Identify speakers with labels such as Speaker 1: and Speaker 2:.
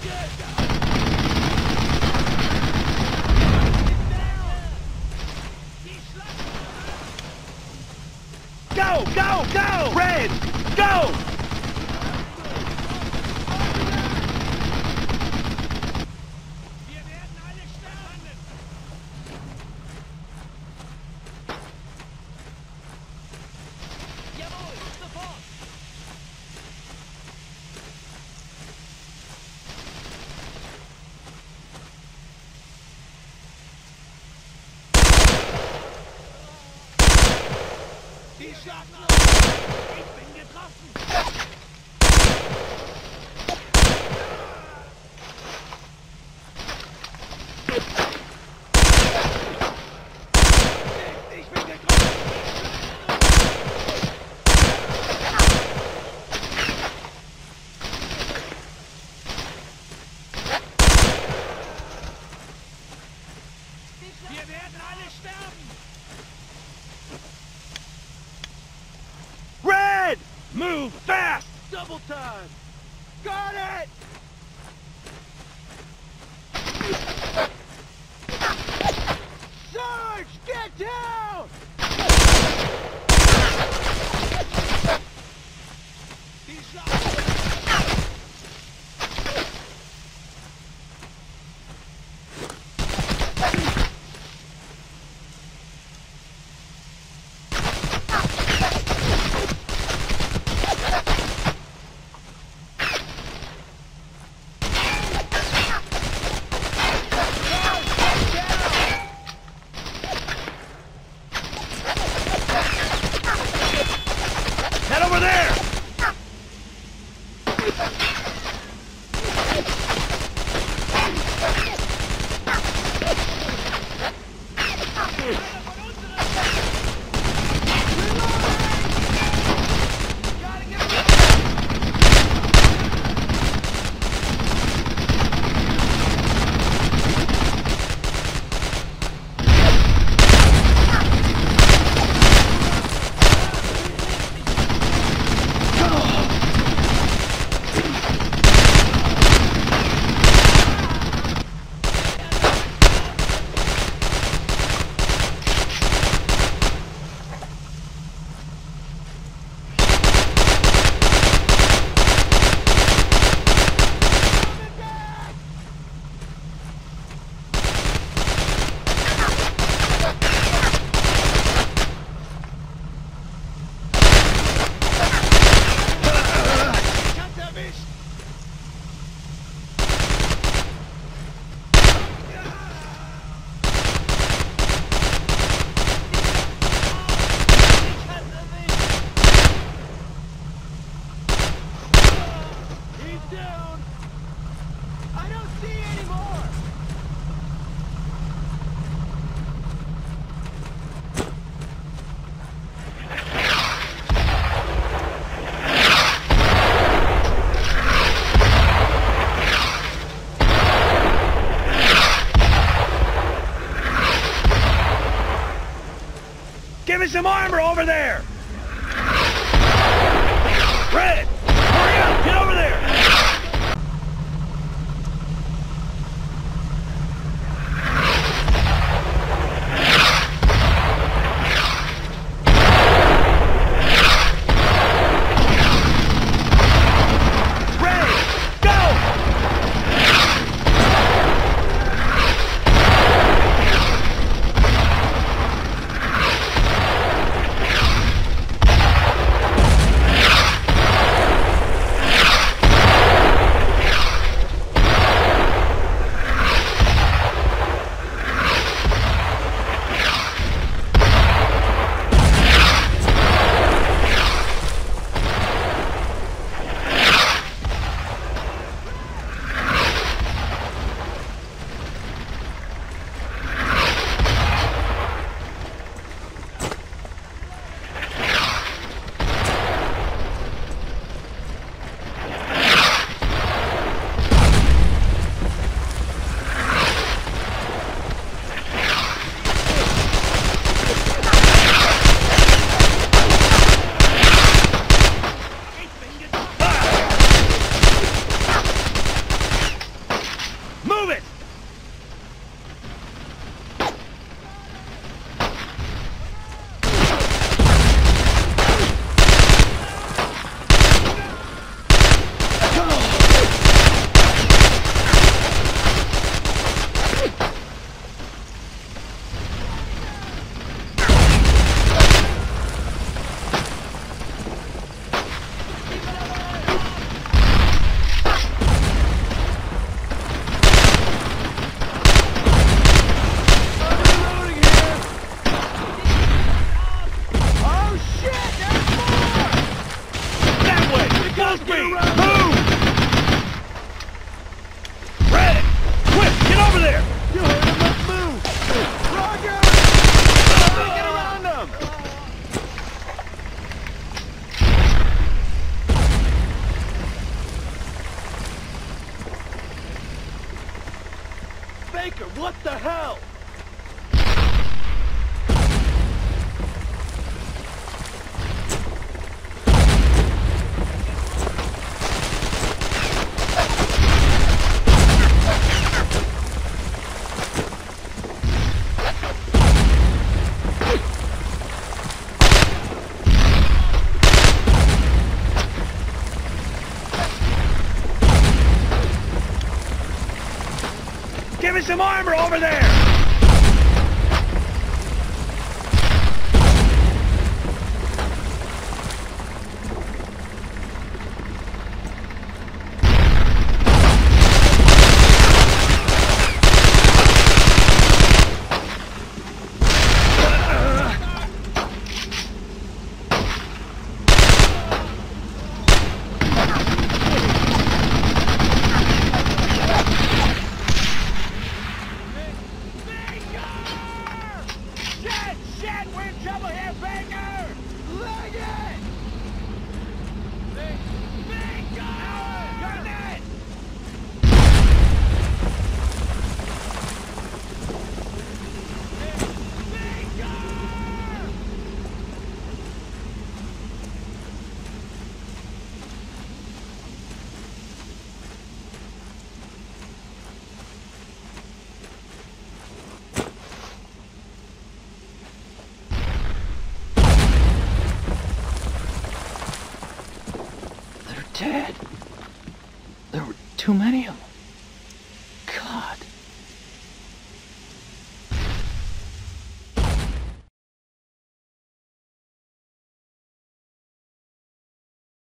Speaker 1: Go, Die fast! Double time! Got it! Sarge, get down!
Speaker 2: Die Schlacht!
Speaker 1: Down! I don't see any more! Give me some armor over there!
Speaker 2: Me!
Speaker 1: Move! Red! Quick, get over there!
Speaker 2: You heard him, let's move! Roger! Get around them! Baker, what the hell?
Speaker 1: Some armor over there!
Speaker 3: Dead. There were too many of them.